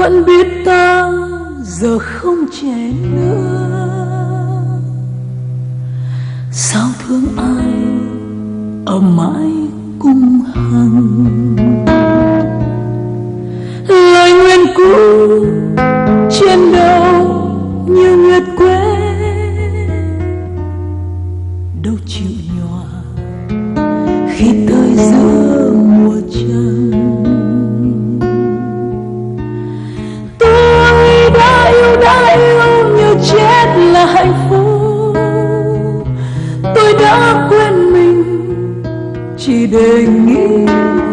vẫn biết ta giờ không trẻ nữa. Sao thương ai ở mãi cung hằng? Lời nguyện cũ trên đầu như nguyệt quế. Đâu chịu nhòa khi tới giữa để nghĩ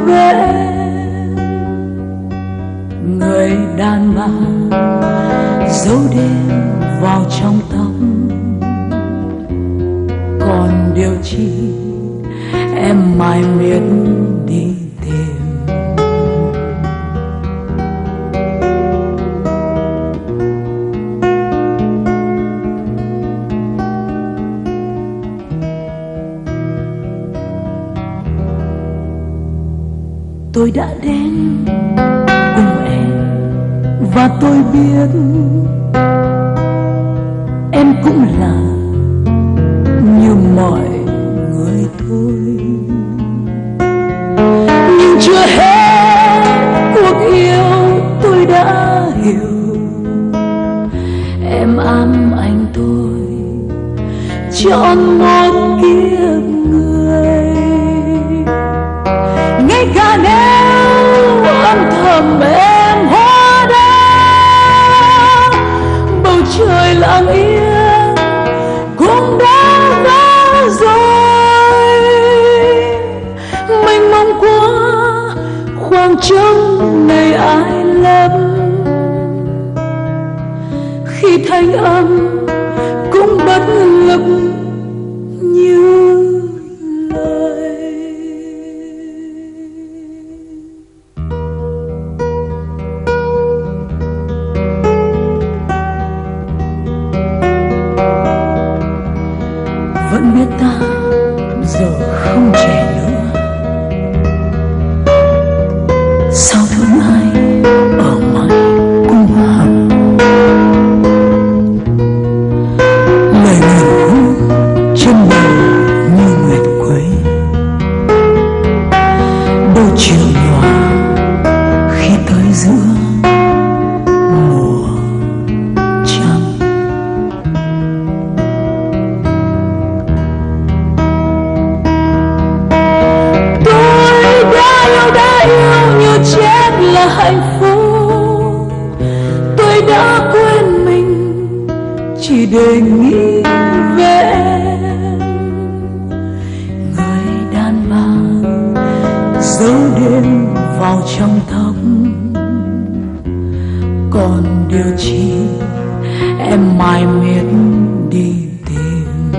về em người đàn bà giấu đêm vào trong tóc còn điều chi em mãi miệt? Tôi đã đến. Cùng em và tôi biết hầm em hóa đá bầu trời lặng yên cũng đã vỡ rồi. Mênh mông quá, khoảng trống này ai lấp khi thanh âm cũng bất lực giờ không trẻ nữa. Sao thương ai chi em mãi miết đi tìm.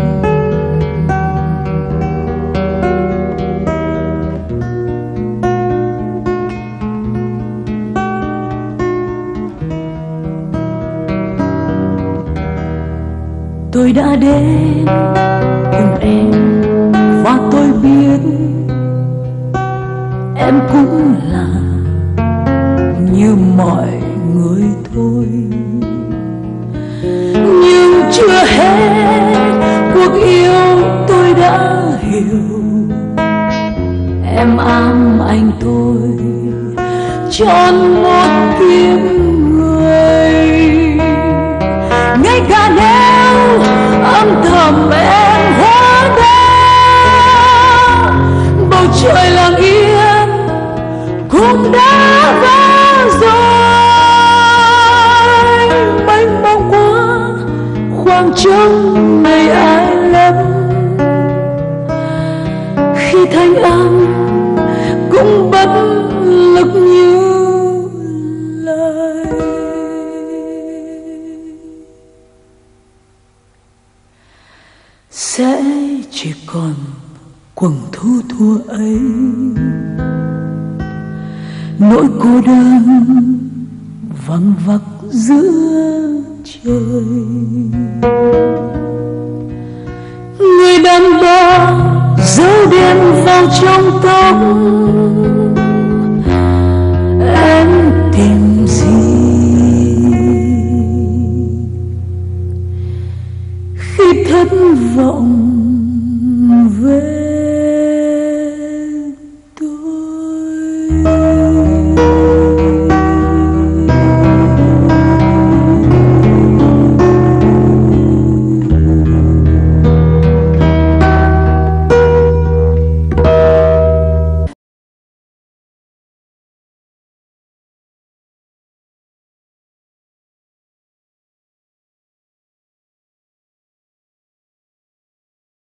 Tôi đã đến tìm em và tôi biết em cũng là như mọi Am ám anh tôi, chọn một kiếp người. Ngay cả nếu âm thầm em hóa đá bầu trời lặng yên cũng đã vỡ rồi. Mênh mông quá, khoảng trống này ai lắm khi thanh âm lực như lời. Sẽ chỉ còn quầng thu thua ấy. Nỗi cô đơn vắng vặc giữa trời. Người đàn bà dấu đen vào trong tóc. khi thất vọng về